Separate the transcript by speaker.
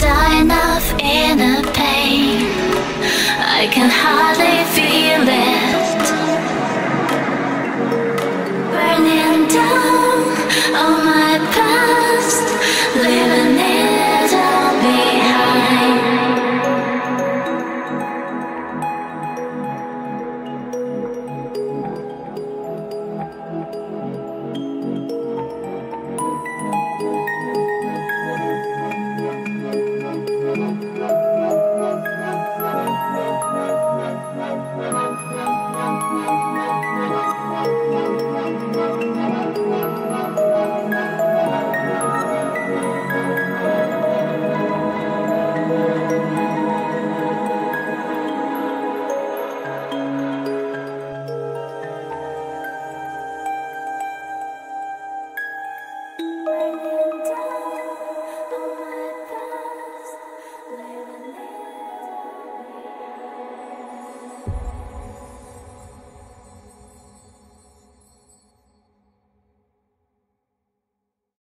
Speaker 1: Dying of inner pain, I can hardly feel it.